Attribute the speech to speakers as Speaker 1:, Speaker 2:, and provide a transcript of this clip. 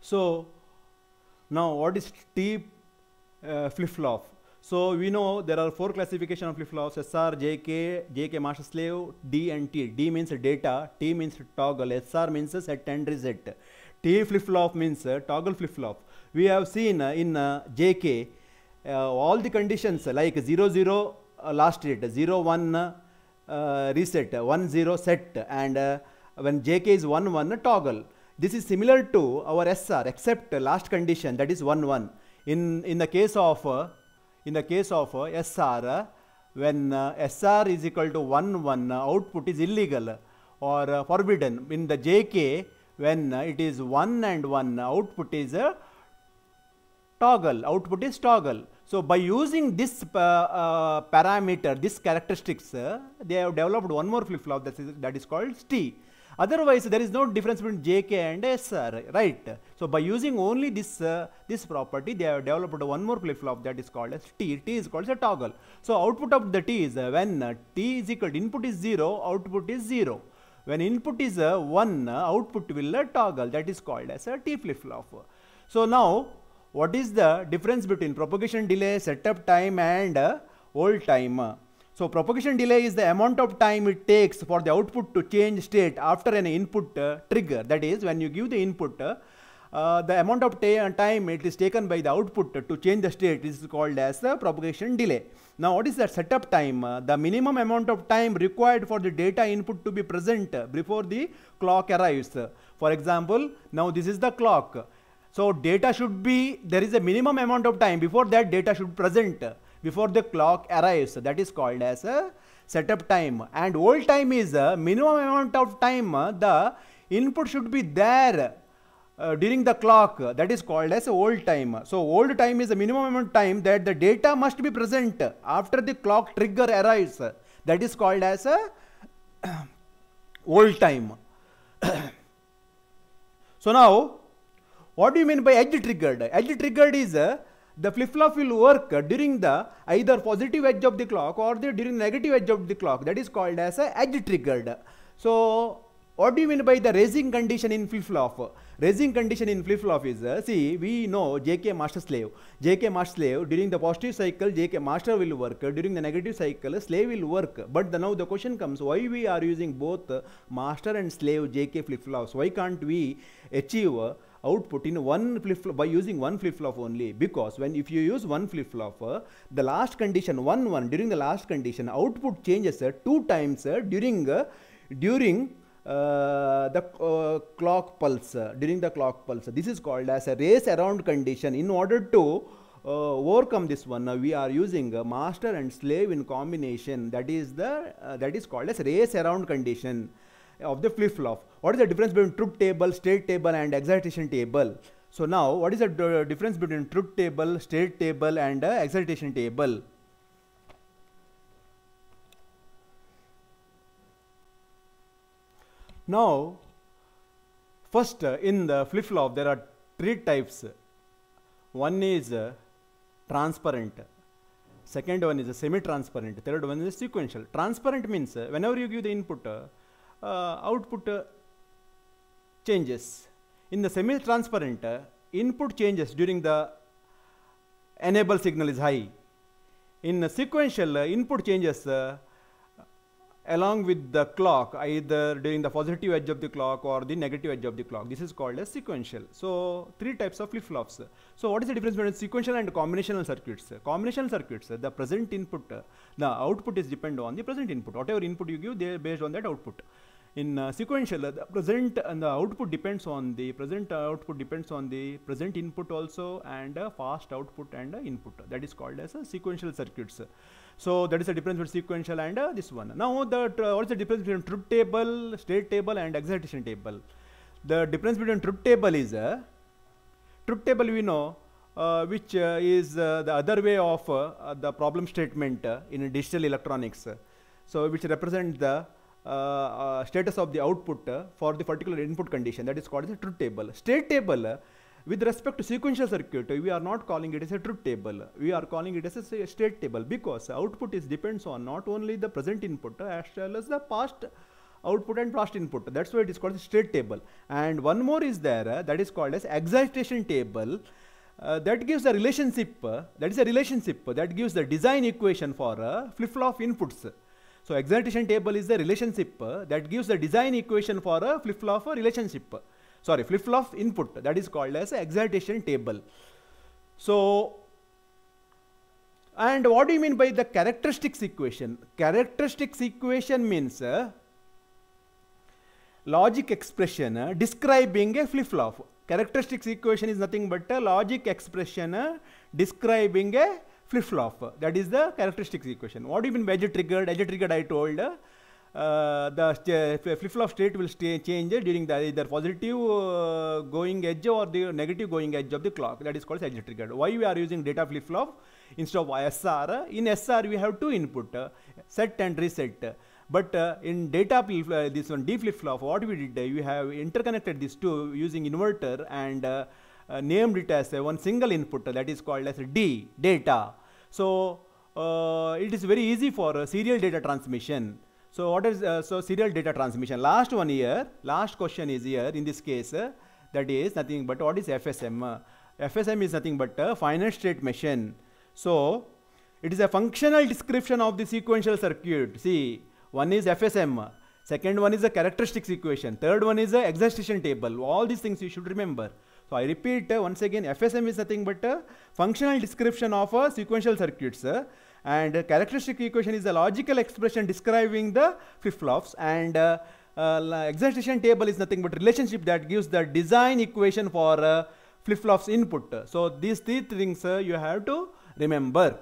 Speaker 1: So now what is T uh, flip-flop? So we know there are four classification of flip-flops, SR, JK, JK master slave, D and T. D means data, T means toggle, SR means set and reset. T flip-flop means uh, toggle flip-flop. We have seen uh, in uh, JK uh, all the conditions like 0, 0 uh, last rate, 0, 1 uh, reset, 1, 0 set and when JK is 1, 1 toggle. This is similar to our SR except last condition that is 1, 1. In, in the case of uh, in the case of uh, SR, uh, when SR is equal to 1 1, uh, output is illegal or forbidden. In the JK, when it is 1 and 1, output is toggle, output is toggle. So, by using this uh, uh, parameter, this characteristics, uh, they have developed one more flip-flop that is, that is called T. Otherwise, there is no difference between JK and SR, right? So, by using only this uh, this property, they have developed one more flip-flop that is called as T. T is called as a toggle. So, output of the T is uh, when uh, T is equal to input is 0, output is 0. When input is uh, 1, uh, output will uh, toggle that is called as a T flip-flop. So, now what is the difference between propagation delay, setup time and uh, hold time? So, propagation delay is the amount of time it takes for the output to change state after an input uh, trigger. That is, when you give the input, uh, uh, the amount of time it is taken by the output to change the state is called as the propagation delay. Now, what is the setup time? Uh, the minimum amount of time required for the data input to be present before the clock arrives. For example, now this is the clock. So, data should be, there is a minimum amount of time before that data should present before the clock arrives that is called as a setup time and hold time is a minimum amount of time uh, the input should be there uh, during the clock uh, that is called as hold time. So hold time is the minimum amount of time that the data must be present after the clock trigger arrives that is called as a hold time. so now what do you mean by edge triggered? Edge triggered is uh, the flip-flop will work during the either positive edge of the clock or the during negative edge of the clock that is called as a edge triggered. So what do you mean by the raising condition in flip-flop? Raising condition in flip-flop is, uh, see, we know JK master slave. JK master slave, during the positive cycle, JK master will work. During the negative cycle, slave will work. But the, now the question comes, why we are using both master and slave JK flip-flops? Why can't we achieve output in one flip-flop by using one flip-flop only? Because when if you use one flip-flop, uh, the last condition, 1, 1, during the last condition, output changes uh, two times uh, during, uh, during uh, the uh, clock pulse during the clock pulse. This is called as a race around condition. In order to uh, overcome this one uh, we are using uh, master and slave in combination. That is the that is called as race around condition of the flip flop what is the difference between truth table state table and excitation table? So now what is the difference between truth table state table and uh, excitation table? Now, first uh, in the flip flop, there are three types. One is uh, transparent, second one is uh, semi transparent, third one is sequential. Transparent means uh, whenever you give the input, uh, output uh, changes. In the semi transparent, uh, input changes during the enable signal is high. In sequential, input changes uh, along with the clock either during the positive edge of the clock or the negative edge of the clock. This is called as sequential. So three types of flip-flops. So what is the difference between sequential and combinational circuits? Combinational circuits the present input the output is depend on the present input. Whatever input you give they are based on that output in uh, sequential uh, the present and the output depends on the present output depends on the present input also and uh, fast output and uh, input that is called as a sequential circuits so that is the difference between sequential and uh, this one. Now uh, what is the difference between truth table, state table, and excitation table? The difference between truth table is uh, truth table we know uh, which uh, is uh, the other way of uh, uh, the problem statement uh, in digital electronics. So which represent the uh, uh, status of the output uh, for the particular input condition that is called as a truth table. State table uh, with respect to sequential circuit, we are not calling it as a truth table. We are calling it as a state table because output is depends on not only the present input as well as the past output and past input. That's why it is called state table. And one more is there uh, that is called as excitation table. Uh, that gives a relationship, uh, that is a relationship that gives the design equation for uh, flip-flop inputs. So excitation table is the relationship uh, that gives the design equation for a flip-flop relationship. Sorry, flip-flop input that is called as excitation table. So and what do you mean by the characteristics equation? Characteristics equation means uh, logic expression uh, describing a flip-flop. Characteristics equation is nothing but a logic expression uh, describing a flip-flop. That is the characteristics equation. What do you mean by edge triggered? Edge triggered I told uh, the flip-flop state will change during the either positive uh, going edge or the negative going edge of the clock. That is called edge triggered. Why we are using data flip-flop instead of SR? In SR we have two input, uh, set and reset. But uh, in data uh, this one D flip flop, what we did, uh, we have interconnected these two using inverter and uh, uh, named it as one single input that is called as D data. So it is very easy for serial data transmission. So what is so serial data transmission? Last one here, last question is here in this case. that is nothing but what is FSM? FSM is nothing but a finite state machine. So it is a functional description of the sequential circuit. See, one is FSM, second one is the characteristics equation, third one is the excitation table. All these things you should remember. So I repeat uh, once again, FSM is nothing but a functional description of a sequential circuits. And uh, characteristic equation is the logical expression describing the flip-flops and uh, excitation table is nothing but relationship that gives the design equation for flip-flops input. So these three things you have to remember.